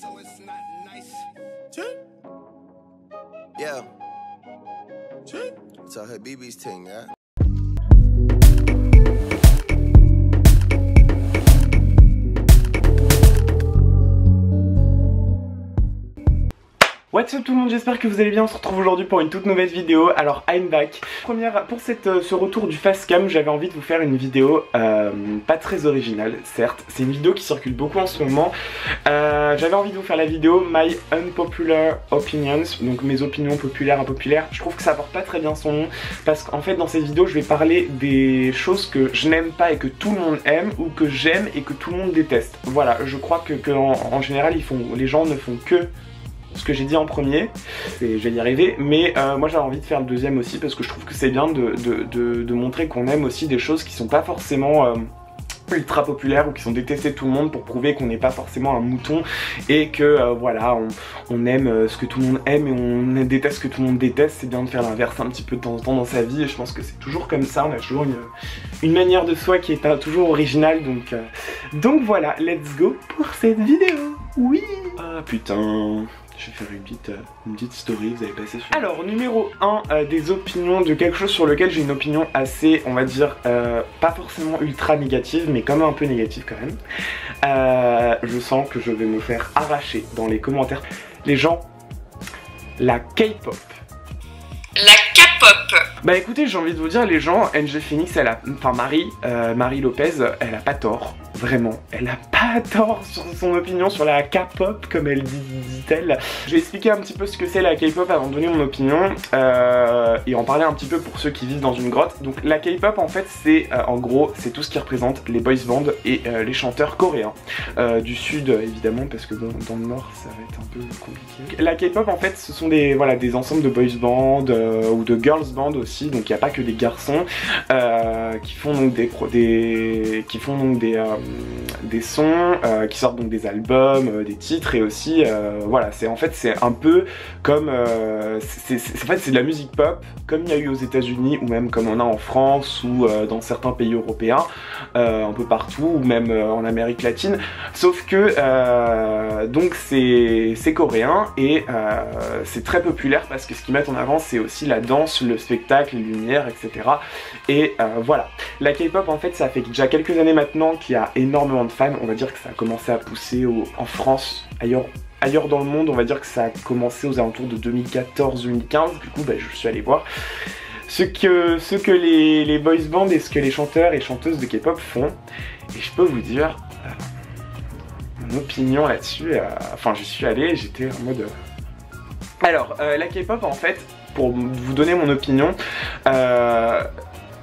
so it's not nice. Check. Yeah. Check. It's a Habibi's BB's thing, yeah. What's up tout le monde, j'espère que vous allez bien, on se retrouve aujourd'hui pour une toute nouvelle vidéo, alors I'm back. Première, pour cette, euh, ce retour du fast cam, j'avais envie de vous faire une vidéo euh, pas très originale, certes, c'est une vidéo qui circule beaucoup en ce moment. Euh, J'avais envie de vous faire la vidéo My Unpopular Opinions, donc mes opinions populaires, impopulaires. Je trouve que ça apporte pas très bien son nom, parce qu'en fait dans cette vidéo je vais parler des choses que je n'aime pas et que tout le monde aime, ou que j'aime et que tout le monde déteste. Voilà, je crois que, en général ils font, les gens ne font que ce que j'ai dit en premier, et je vais y arriver, mais euh, moi j'avais envie de faire le deuxième aussi parce que je trouve que c'est bien de, de, de, montrer qu'on aime aussi des choses qui sont pas forcément euh, ultra populaires ou qui sont détestées de tout le monde pour prouver qu'on n'est pas forcément un mouton et que euh, voilà on, aime ce que tout le monde aime et on déteste ce que tout le monde déteste. C'est bien de faire l'inverse un petit peu de temps en temps dans sa vie et je pense que c'est toujours comme ça. On a toujours une, une manière de soi qui est toujours originale donc euh, donc voilà let's go pour cette vidéo. Oui. Ah putain je vais faire une petite, euh, une petite story, vous avez passé sur... Alors, numéro 1, euh, des opinions de quelque chose sur lequel j'ai une opinion assez, on va dire, euh, pas forcément ultra négative, mais quand même un peu négative quand même. Euh, je sens que je vais me faire arracher dans les commentaires. Les gens, la K-pop. La K-pop. Bah écoutez, j'ai envie de vous dire, les gens, NG Phoenix, elle a, enfin Marie, euh, Marie Lopez, elle a pas tort, vraiment, elle a pas tort sur son opinion sur la K-pop, comme elle dit, dit-elle. Je vais expliquer un petit peu ce que c'est la K-pop avant de donner mon opinion, euh, et en parler un petit peu pour ceux qui vivent dans une grotte. Donc la K-pop, en fait, c'est, euh, en gros, c'est tout ce qui représente les boys bands et les chanteurs coréens. Du sud, évidemment, parce que dans le nord, ça va être un peu compliqué. La K-pop, en fait, ce sont des, voilà, des ensembles de boys bands ou de girls bands aussi, donc il n'y a pas que des garçons. Euh, qui font donc des, des qui font donc des, euh, des sons, euh, qui sortent donc des albums, euh, des titres et aussi euh, voilà c'est en fait c'est un peu comme euh, en fait c'est de la musique pop comme il y a eu aux États-Unis ou même comme on a en France ou euh, dans certains pays européens euh, un peu partout ou même euh, en Amérique latine sauf que euh, donc c'est coréen et euh, c'est très populaire parce que ce qu'ils mettent en avant c'est aussi la danse, le spectacle, les lumières, etc. Et euh, La K-pop en fait ça fait déjà quelques années maintenant qu'il y a énormément de fans. On va dire que ça a commencé à pousser en France, ailleurs. Dans le monde, on va dire que ça a commencé aux alentours de 2014-2015. Du coup, bah, je suis allé voir ce que, les, boys bands et ce que les chanteurs et chanteuses de K-pop font. Et je peux vous dire, euh, mon opinion là-dessus, euh, enfin j'y suis allé, j'étais en mode... euh, Alors, la K-pop en fait, pour vous donner mon opinion,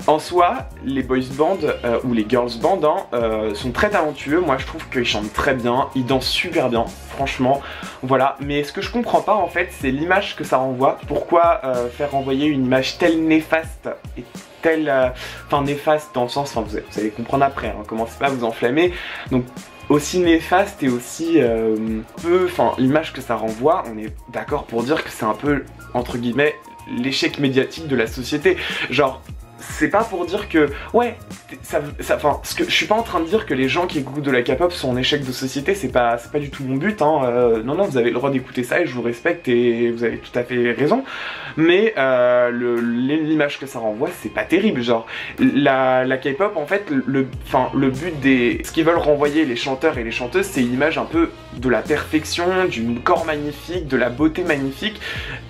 en soi, les boys bands euh, ou les girls bands hein, euh, sont très talentueux. Moi, je trouve qu'ils chantent très bien, ils dansent super bien, franchement. Voilà. Mais ce que je comprends pas en fait, c'est l'image que ça renvoie. Pourquoi euh, faire renvoyer une image telle néfaste et telle, euh, enfin néfaste dans le sens, enfin vous, allez- vous allez comprendre après. Hein, commencez pas à vous enflammer. Donc aussi néfaste et aussi euh, peu, enfin l'image que ça renvoie, on est d'accord pour dire que c'est un peu entre guillemets l'échec médiatique de la société. Genre c'est pas pour dire que ouais ça ça enfin ce que je suis pas en train de dire que les gens qui écoutent de la K-pop sont en échec de société c'est pas c'est pas du tout mon but hein euh, non non vous avez le droit d'écouter ça et je vous respecte et vous avez tout à fait raison mais euh, l'image que ça renvoie c'est pas terrible genre la, la K-pop en fait le enfin le but des ce qu'ils veulent renvoyer les chanteurs et les chanteuses c'est une image un peu de la perfection du corps magnifique de la beauté magnifique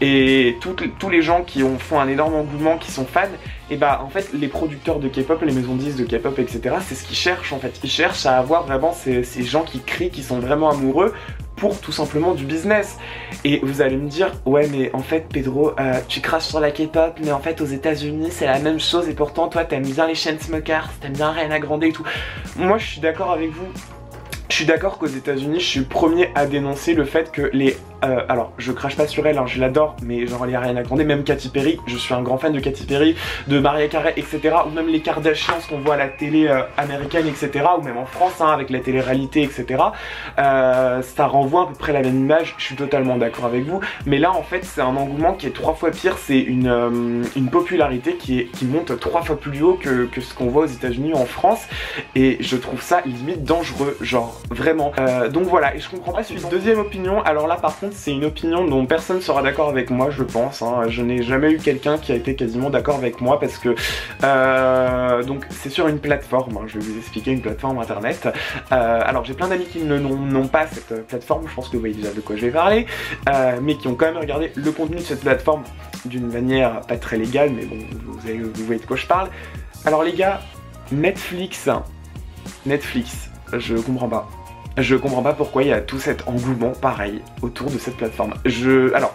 et toutes- tous les gens qui ont font un énorme engouement qui sont fans et bah en fait les producteurs de K-pop, les maisons de disques de K-pop, etc. C'est ce qu'ils cherchent en fait. Ils cherchent à avoir vraiment ces, ces gens qui crient, qui sont vraiment amoureux pour tout simplement du business. Et vous allez me dire, ouais mais en fait Pedro, euh, tu craches sur la K-pop, mais en fait aux États-Unis c'est la même chose et pourtant toi t'aimes bien les Chainsmokers, t'aimes bien Ariana Grande et tout. Moi je suis d'accord avec vous. Je suis d'accord qu'aux États-Unis, je suis premier à dénoncer le fait que les euh, alors je crache pas sur elle, hein, je l'adore, mais genre elle rien à gronder, même Katy Perry, je suis un grand fan de Katy Perry, de Maria Carey, etc. Ou même les Kardashians qu'on voit à la télé euh, américaine, etc. Ou même en France, hein, avec la télé-réalité, etc. Euh, ça renvoie à peu près la même image, je suis totalement d'accord avec vous. Mais là en fait c'est un engouement qui est trois fois pire, c'est une, une popularité qui, monte trois fois plus haut que, que ce qu'on voit aux États-Unis ou en France. Et je trouve ça limite dangereux, genre vraiment. donc voilà, et je comprends pas. Deuxième opinion, alors là par contre c'est une opinion dont personne sera d'accord avec moi je pense. Hein. Je n'ai jamais eu quelqu'un qui a été quasiment d'accord avec moi parce que euh, donc c'est sur une plateforme, hein. je vais vous expliquer une plateforme internet. Euh, alors j'ai plein d'amis qui n'ont pas cette plateforme, je pense que vous voyez déjà de quoi je vais parler, euh, mais qui ont quand même regardé le contenu de cette plateforme d'une manière pas très légale, mais bon vous voyez de quoi je parle. Alors les gars, Netflix, Netflix, je comprends pas. Je comprends pas pourquoi il y a tout cet engouement pareil autour de cette plateforme. Je, alors,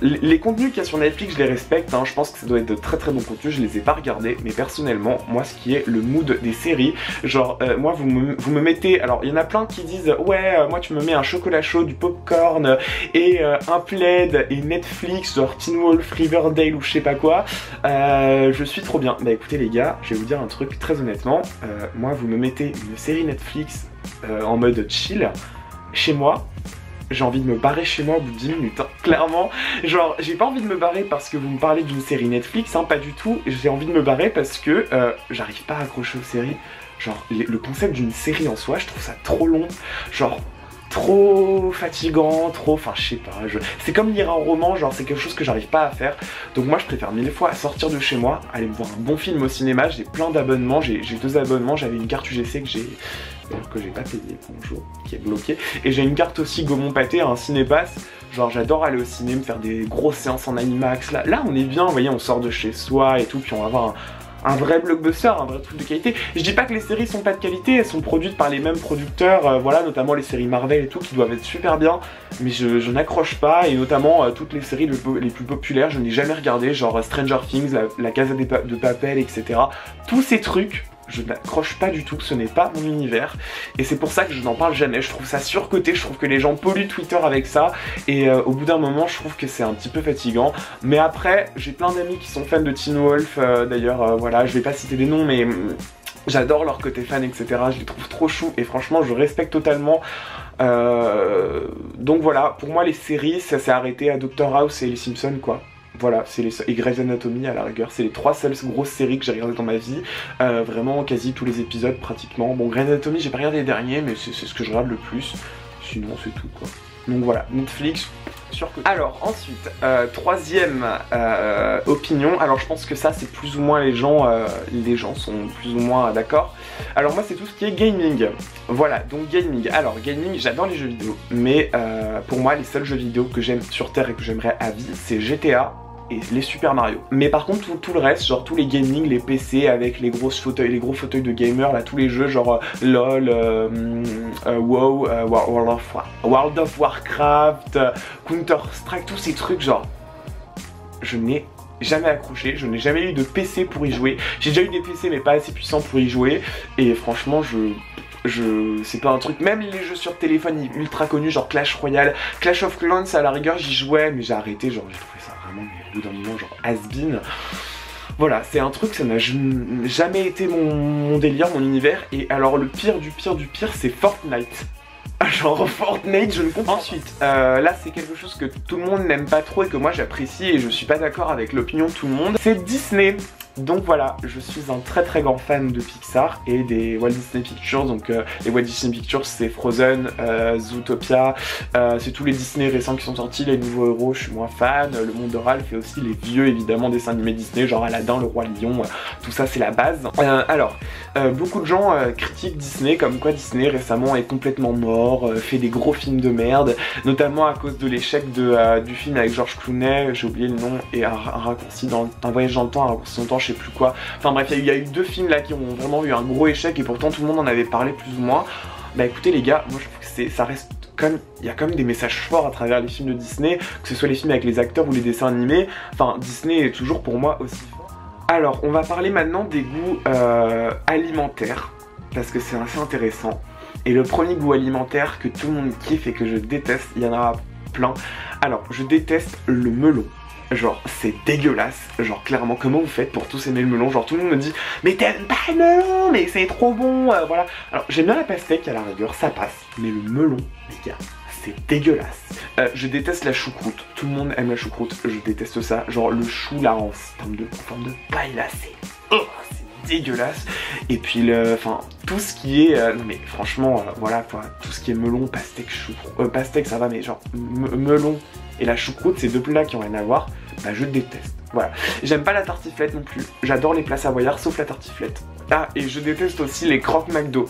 les contenus qu'il y a sur Netflix, je les respecte, hein. je pense que ça doit être de très très bons contenus, je les ai pas regardés, mais personnellement, moi ce qui est le mood des séries, genre euh, moi vous me, mettez, alors il y en a plein qui disent ouais euh, moi tu me mets un chocolat chaud, du popcorn et euh, un plaid et Netflix, genre Teen Wolf, Riverdale ou je sais pas quoi, je suis trop bien. Bah écoutez les gars, je vais vous dire un truc très honnêtement, moi vous me mettez une série Netflix euh, en mode chill chez moi j'ai envie de me barrer chez moi au bout de 10 minutes, hein. clairement. Genre, j'ai pas envie de me barrer parce que vous me parlez d'une série Netflix, hein, pas du tout. J'ai envie de me barrer parce que euh, j'arrive pas à accrocher aux séries. Genre, le concept d'une série en soi, je trouve ça trop long. Genre, trop fatigant, trop, enfin je sais pas, c'est comme lire un roman, genre c'est quelque chose que j'arrive pas à faire, donc moi je préfère mille fois sortir de chez moi, aller voir un bon film au cinéma, j'ai plein d'abonnements, j'ai deux abonnements, j'avais une carte UGC que j'ai que j'ai pas payé, bonjour, qui est bloqué, et j'ai une carte aussi Gaumont Pâté, un cinépass, genre j'adore aller au ciné, me faire des grosses séances en IMAX, là, là on est bien, vous voyez, on sort de chez soi et tout, puis on va avoir un un vrai blockbuster, un vrai truc de qualité. Je dis pas que les séries sont pas de qualité, elles sont produites par les mêmes producteurs, euh, voilà, notamment les séries Marvel et tout, qui doivent être super bien, mais je, n'accroche pas, et notamment euh, toutes les séries les plus populaires, je n'ai jamais regardé, genre Stranger Things, la Casa de Papel, etc. Tous ces trucs, je n'accroche pas du tout, ce n'est pas mon univers. Et c'est pour ça que je n'en parle jamais, je trouve ça surcoté, je trouve que les gens polluent Twitter avec ça, et euh, au bout d'un moment je trouve que c'est un petit peu fatigant. Mais après, j'ai plein d'amis qui sont fans de Teen Wolf, euh, d'ailleurs, euh, voilà, je vais pas citer des noms, mais mm, j'adore leur côté fan, etc. Je les trouve trop chou, et franchement je respecte totalement. donc voilà, pour moi les séries, ça s'est arrêté à Doctor House et les Simpsons quoi. Voilà, c'est les et Grey's Anatomy à la rigueur, c'est les trois seules grosses séries que j'ai regardées dans ma vie. Euh, vraiment quasi tous les épisodes pratiquement. Bon, Grey's Anatomy, j'ai pas regardé les derniers, mais c'est ce que je regarde le plus. Sinon, c'est tout quoi. Donc voilà, Netflix. Alors ensuite, euh, troisième euh, opinion, alors je pense que ça c'est plus ou moins les gens, les gens sont plus ou moins d'accord. Alors moi c'est tout ce qui est gaming, voilà, donc gaming. Alors gaming, j'adore les jeux vidéo, mais pour moi les seuls jeux vidéo que j'aime sur Terre et que j'aimerais à vie, c'est GTA et les Super Mario. Mais par contre tout, le reste, genre tous les gaming, les PC avec les grosses fauteuils, les gros fauteuils de gamer, là tous les jeux genre euh, LOL, euh, euh, WoW, World, of World of Warcraft, Counter Strike, tous ces trucs genre, je n'ai jamais accroché, je n'ai jamais eu de PC pour y jouer. J'ai déjà eu des PC mais pas assez puissants pour y jouer et franchement je je c'est pas un truc même les jeux sur téléphone ultra connus genre Clash Royale Clash of Clans à la rigueur j'y jouais mais j'ai arrêté genre j'ai trouvé ça vraiment au bout d'un moment genre has-been voilà, c'est un truc, ça n'a jamais été mon, délire, mon univers. Et alors le pire du pire du pire, c'est Fortnite. Genre Fortnite, je ne comprends Ensuite, euh, là c'est quelque chose que tout le monde n'aime pas trop et que moi j'apprécie et je suis pas d'accord avec l'opinion de tout le monde. C'est Disney. Donc voilà, je suis un très très grand fan de Pixar et des Walt Disney Pictures. Donc euh, les Walt Disney Pictures, c'est Frozen, euh, Zootopia, euh, c'est tous les Disney récents qui sont sortis, les nouveaux héros, je suis moins fan. Le Monde de Ralph et aussi les vieux évidemment dessins animés Disney, genre Aladdin, le Roi Lion, tout ça c'est la base. alors, beaucoup de gens critiquent Disney comme quoi Disney récemment est complètement mort, fait des gros films de merde, notamment à cause de l'échec du film avec George Clooney, j'ai oublié le nom, et un, raccourci dans un voyage dans le temps, un raccourci dans le temps, je sais plus quoi. Enfin bref, il y, a eu deux films là qui ont vraiment eu un gros échec et pourtant tout le monde en avait parlé plus ou moins. Bah écoutez les gars, moi je trouve que ça reste comme il y a quand même des messages forts à travers les films de Disney, que ce soit les films avec les acteurs ou les dessins animés. Enfin Disney est toujours pour moi aussi fort. Alors on va parler maintenant des goûts euh, alimentaires parce que c'est assez intéressant. Et le premier goût alimentaire que tout le monde kiffe et que je déteste, il y en a plein. Alors, je déteste le melon. Genre, c'est dégueulasse. Genre, clairement, comment vous faites pour tous aimer le melon? Genre, tout le monde me dit, mais t'aimes pas le melon, mais c'est trop bon, euh, voilà. Alors, j'aime bien la pastèque à la rigueur, ça passe. Mais le melon, les gars, c'est dégueulasse. Euh, je déteste la choucroute. Tout le monde aime la choucroute. Je déteste ça. Genre, le chou là en forme de, forme de paille là, c'est. Oh, c'est dégueulasse. Et puis, le, enfin, tout ce qui est. euh, non, mais franchement, voilà quoi. Tout ce qui est melon, pastèque, choucroute. Euh, pastèque, ça va, mais genre, me- melon et la choucroute, ces deux plats qui ont rien à voir, bah je déteste. Voilà. J'aime pas la tartiflette non plus. J'adore les plats savoyards sauf la tartiflette. Ah, et je déteste aussi les croques McDo.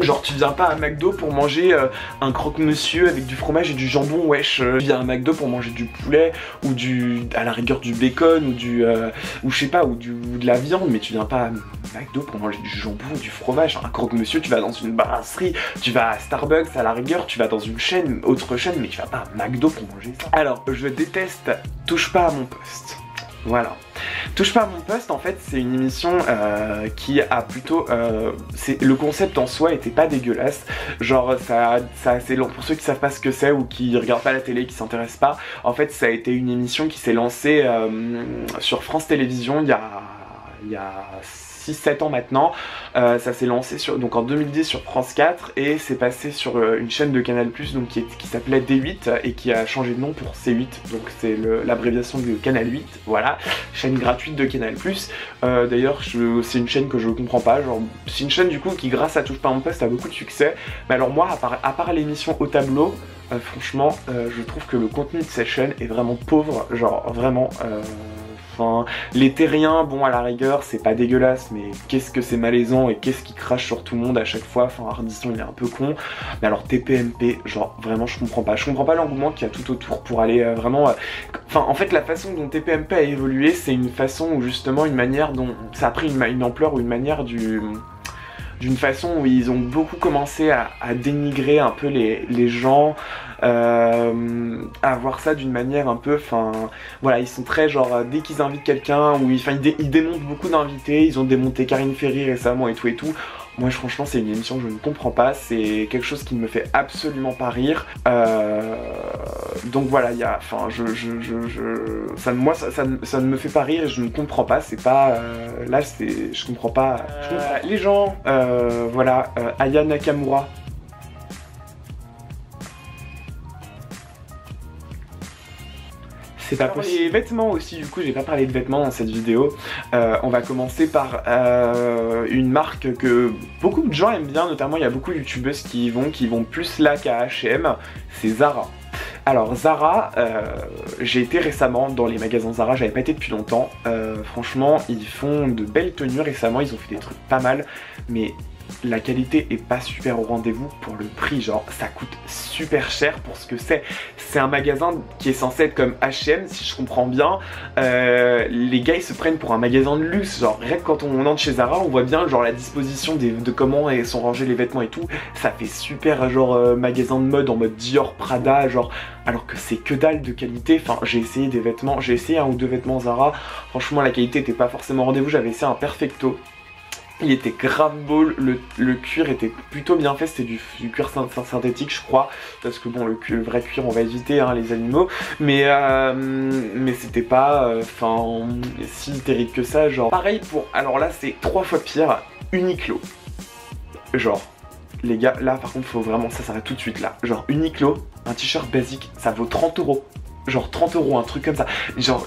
Genre tu viens pas à McDo pour manger euh, un croque-monsieur avec du fromage et du jambon, wesh. Euh, Tu viens à McDo pour manger du poulet ou du, à la rigueur du bacon ou du, euh, ou je sais pas, ou, du, de la viande, mais tu viens pas à McDo pour manger du jambon du fromage. Un croque-monsieur, tu vas dans une brasserie, tu vas à Starbucks à la rigueur, tu vas dans une chaîne, autre chaîne, mais tu vas pas à McDo pour manger ça. Alors, je déteste Touche pas à mon poste. Voilà. Touche pas à mon poste, en fait, c'est une émission euh, qui a plutôt. euh, le concept en soi était pas dégueulasse. Genre, ça, ça c'est long pour ceux qui savent pas ce que c'est ou qui regardent pas la télé, qui s'intéressent pas. En fait, ça a été une émission qui s'est lancée euh, sur France Télévisions il y a, il y a 6-7 ans maintenant. Euh, ça s'est lancé sur, donc en 2010 sur France 4 et c'est passé sur euh, une chaîne de Canal donc qui, qui s'appelait D8 et qui a changé de nom pour C8. Donc c'est l'abréviation de Canal 8. Voilà, chaîne gratuite de Canal euh, D'ailleurs, c'est une chaîne que je comprends pas. C'est une chaîne du coup qui, grâce à Touche pas mon poste, a beaucoup de succès. Mais alors moi, à part, l'émission au tableau, franchement, je trouve que le contenu de cette chaîne est vraiment pauvre. Genre vraiment. Enfin, les terriens, bon à la rigueur, c'est pas dégueulasse, mais qu'est-ce que c'est malaisant et qu'est-ce qui crache sur tout le monde à chaque fois? Enfin, Ardisson il est un peu con. Mais alors TPMP, genre vraiment je comprends pas. Je comprends pas l'engouement qu'il y a tout autour pour aller euh, vraiment. euh, Enfin, en fait, la façon dont TPMP a évolué, c'est une façon où justement une manière dont ça a pris une, ampleur ou une manière du d'une façon où ils ont beaucoup commencé à, dénigrer un peu les gens, euh, à voir ça d'une manière un peu, enfin, voilà, ils sont très genre, euh, dès qu'ils invitent quelqu'un, ou ils, enfin, ils, dé- ils démontent beaucoup d'invités, ils ont démonté Karine Ferry récemment et tout et tout. Moi, franchement, c'est une émission que je ne comprends pas, c'est quelque chose qui ne me fait absolument pas rire. Euh, donc voilà, il y a, enfin, je, je, je, je- ça, moi, ça, ça, ne- ça ne me fait pas rire, et je ne comprends pas, c'est pas, euh, là, c'est, je comprends pas. je comprends pas. les gens, voilà, Aya Nakamura. C'est pas possible. Les vêtements aussi, du coup, j'ai pas parlé de vêtements dans cette vidéo. Euh, on va commencer par euh, une marque que beaucoup de gens aiment bien, notamment il y a beaucoup de youtubeuses qui y vont, qui vont plus là qu'à H&M, c'est Zara. Alors Zara, euh, j'ai été récemment dans les magasins Zara, j'avais pas été depuis longtemps. Euh, franchement, ils font de belles tenues récemment, ils ont fait des trucs pas mal, mais la qualité est pas super au rendez-vous pour le prix, genre ça coûte super cher pour ce que c'est. C'est un magasin qui est censé être comme H&M, si je comprends bien. Euh, les gars ils se prennent pour un magasin de luxe, genre rien quand on entre chez Zara, on voit bien genre la disposition de comment sont rangés les vêtements et tout. Ça fait super genre euh, magasin de mode en mode Dior, Prada, genre alors que c'est que dalle de qualité. Enfin, j'ai essayé des vêtements, j'ai essayé un ou deux vêtements Zara. Franchement, la qualité était pas forcément au rendez-vous. J'avais essayé un Perfecto. Il était grave beau, le, cuir était plutôt bien fait, c'était du, cuir syn- syn- synthétique je crois, parce que bon le, le vrai cuir on va éviter hein, les animaux, mais, euh, mais c'était pas enfin si terrible que ça, genre. Pareil pour, alors là c'est trois fois pire, Uniqlo, genre les gars là par contre faut vraiment ça s'arrête tout de suite là, genre Uniqlo, un t-shirt basique ça vaut 30 euros, genre 30 euros un truc comme ça, genre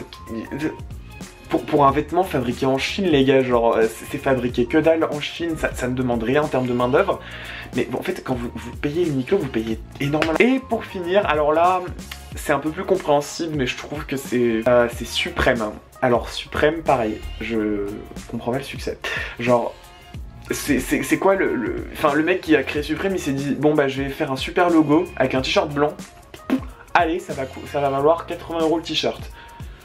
pour, pour un vêtement fabriqué en Chine, les gars, genre, euh, c'est fabriqué que dalle en Chine, ça, ça ne demande rien en termes de main-d'œuvre. Mais en fait, quand vous, vous payez Uniqlo, vous payez énormément. Et pour finir, alors là, c'est un peu plus compréhensible, mais je trouve que c'est euh, suprême. Alors, suprême, pareil, je comprends pas le succès. Genre, c'est quoi le. Enfin, le mec qui a créé Suprême, il s'est dit bon, bah, je vais faire un super logo avec un t-shirt blanc. Allez, ça va, ça va valoir 80 euros le t-shirt.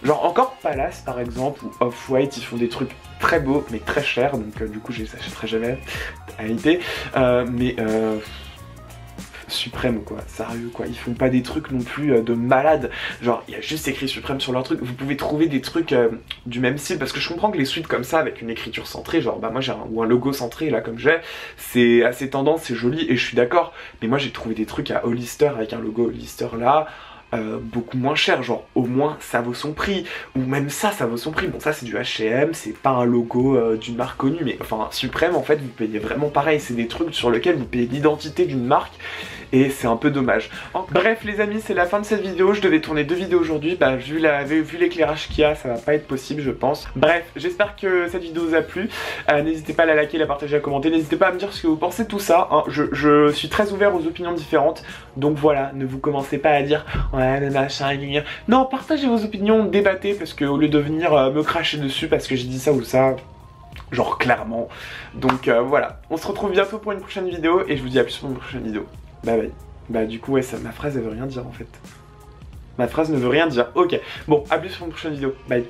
Genre encore Palace par exemple ou Off-White ils font des trucs très beaux mais très chers donc euh, du coup je les achèterai jamais à réalité Euh, mais euh, suprême quoi sérieux quoi. Ils font pas des trucs non plus euh, de malade. Genre il y a juste écrit suprême sur leur truc. Vous pouvez trouver des trucs du même style parce que je comprends que les suites comme ça avec une écriture centrée genre bah moi j'ai un, ou un logo centré là comme j'ai c'est assez tendance c'est joli et je suis d'accord. Mais moi j'ai trouvé des trucs à Hollister avec un logo Hollister là euh, beaucoup moins cher, genre au moins ça vaut son prix, ou même ça, ça vaut son prix. Bon, ça c'est du H&M, c'est pas un logo euh, d'une marque connue, mais enfin Suprême en fait vous payez vraiment pareil, c'est des trucs sur lesquels vous payez l'identité d'une marque et c'est un peu dommage. Bref les amis, c'est la fin de cette vidéo, je devais tourner deux vidéos aujourd'hui, bah vu l'éclairage qu'il y a, ça va pas être possible je pense. Bref, j'espère que cette vidéo vous a plu, euh, n'hésitez pas à la liker, la partager, à commenter, n'hésitez pas à me dire ce que vous pensez de tout ça, hein. je, je, suis très ouvert aux opinions différentes, donc voilà, ne vous commencez pas à dire ouais mais machin, non partagez vos opinions, débattez, parce que au lieu de venir euh, me cracher dessus parce que j'ai dit ça ou ça, genre clairement. Donc euh, voilà, on se retrouve bientôt pour une prochaine vidéo et je vous dis à plus pour une prochaine vidéo. Bye bye. Bah du coup ouais, ça, ma phrase elle veut rien dire en fait. Ma phrase ne veut rien dire. Ok, bon, à plus pour une prochaine vidéo. Bye.